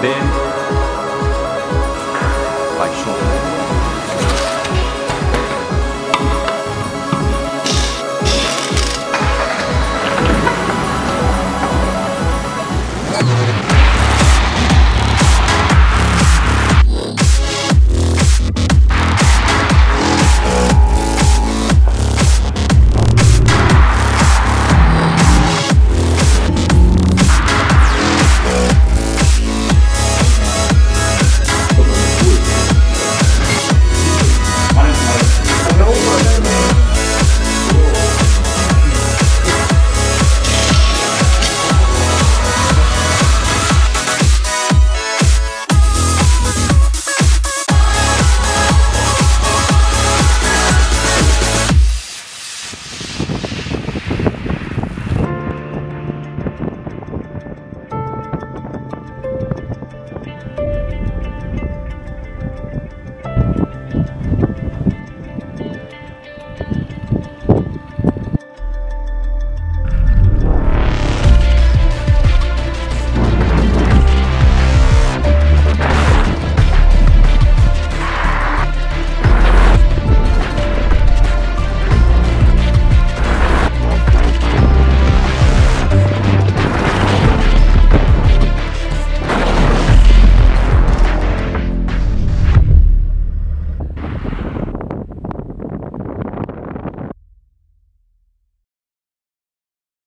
been.